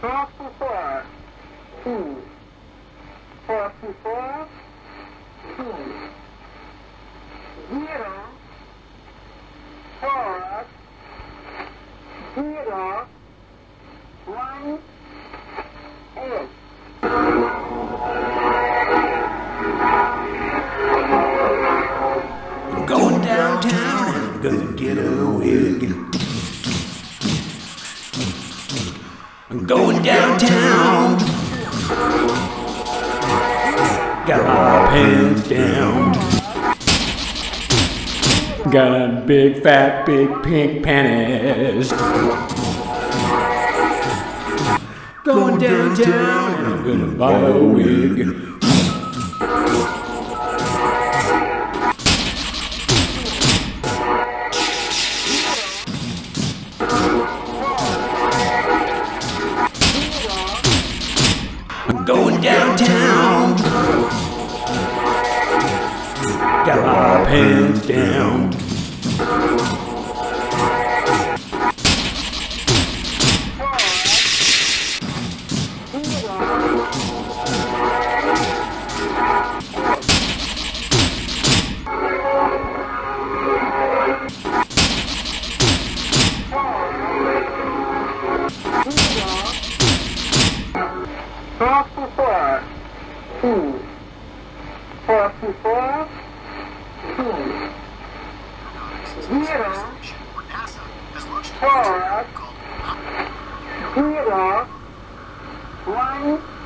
Forty-four. Two. Forty-four. Two. Zero. Four. Zero. One. Eight. I'm going downtown and gonna get a wig. I'm going downtown. Got my pants down. Got a big fat big pink panties. Going downtown I'm gonna buy a wig. Downtown. Got my pants down. Forty-four. Two. Forty-four. Two. Zero. Four. Zero. One.